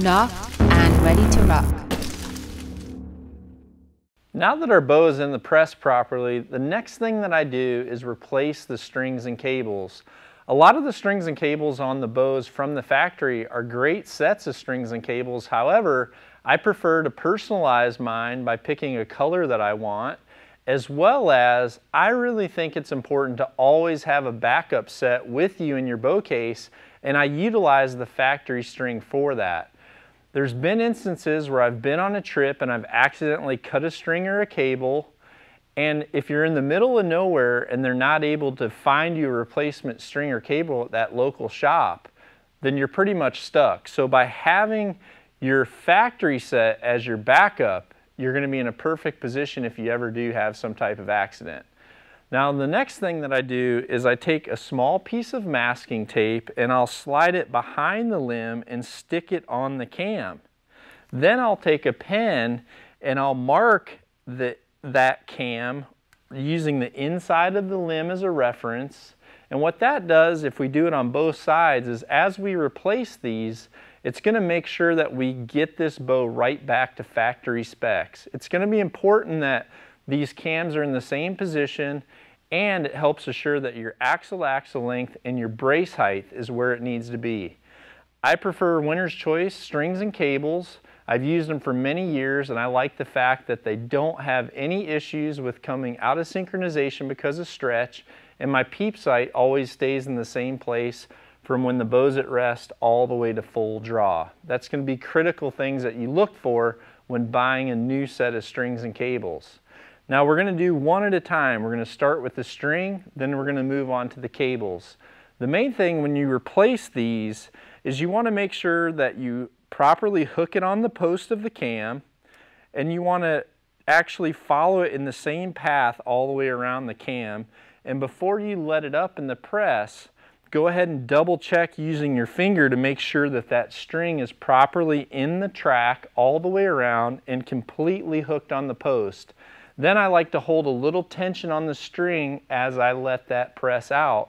Enough and ready to rock. Now that our bow is in the press properly, the next thing that I do is replace the strings and cables. A lot of the strings and cables on the bows from the factory are great sets of strings and cables. However, I prefer to personalize mine by picking a color that I want, as well as I really think it's important to always have a backup set with you in your bow case, and I utilize the factory string for that. There's been instances where I've been on a trip and I've accidentally cut a string or a cable and if you're in the middle of nowhere and they're not able to find you a replacement string or cable at that local shop, then you're pretty much stuck. So by having your factory set as your backup, you're going to be in a perfect position if you ever do have some type of accident. Now the next thing that I do is I take a small piece of masking tape and I'll slide it behind the limb and stick it on the cam. Then I'll take a pen and I'll mark the, that cam using the inside of the limb as a reference. And what that does, if we do it on both sides, is as we replace these, it's going to make sure that we get this bow right back to factory specs. It's going to be important that these cams are in the same position and it helps assure that your axle axle length and your brace height is where it needs to be. I prefer Winner's Choice strings and cables. I've used them for many years and I like the fact that they don't have any issues with coming out of synchronization because of stretch and my peep sight always stays in the same place from when the bow's at rest all the way to full draw. That's going to be critical things that you look for when buying a new set of strings and cables. Now we're going to do one at a time. We're going to start with the string, then we're going to move on to the cables. The main thing when you replace these is you want to make sure that you properly hook it on the post of the cam and you want to actually follow it in the same path all the way around the cam and before you let it up in the press go ahead and double check using your finger to make sure that that string is properly in the track all the way around and completely hooked on the post. Then I like to hold a little tension on the string as I let that press out.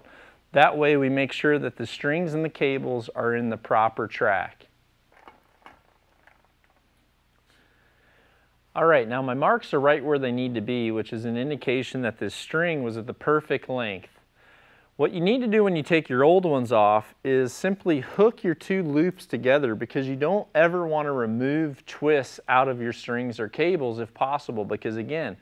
That way we make sure that the strings and the cables are in the proper track. All right, now my marks are right where they need to be, which is an indication that this string was at the perfect length. What you need to do when you take your old ones off is simply hook your two loops together because you don't ever want to remove twists out of your strings or cables if possible because again,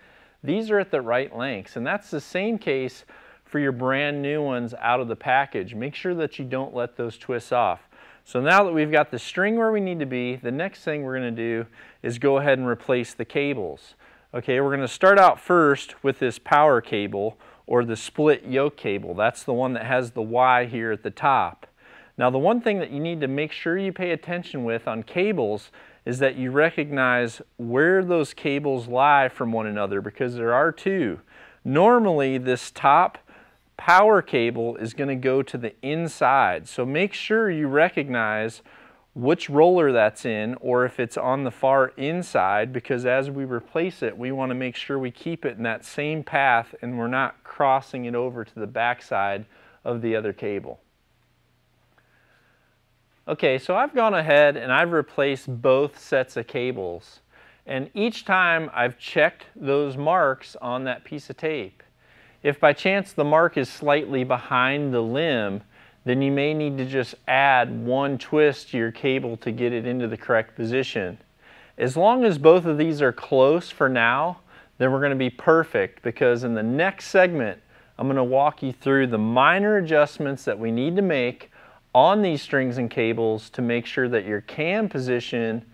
these are at the right lengths and that's the same case for your brand new ones out of the package. Make sure that you don't let those twists off. So now that we've got the string where we need to be, the next thing we're going to do is go ahead and replace the cables. Okay, we're going to start out first with this power cable or the split yoke cable. That's the one that has the Y here at the top. Now the one thing that you need to make sure you pay attention with on cables is that you recognize where those cables lie from one another because there are two. Normally this top power cable is going to go to the inside so make sure you recognize which roller that's in or if it's on the far inside because as we replace it we want to make sure we keep it in that same path and we're not crossing it over to the backside of the other cable. Okay, so I've gone ahead and I've replaced both sets of cables and each time I've checked those marks on that piece of tape. If by chance the mark is slightly behind the limb, then you may need to just add one twist to your cable to get it into the correct position. As long as both of these are close for now, then we're going to be perfect because in the next segment, I'm going to walk you through the minor adjustments that we need to make on these strings and cables to make sure that your cam position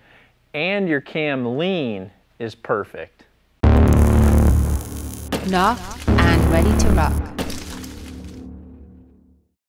and your cam lean is perfect. Nock and ready to rock.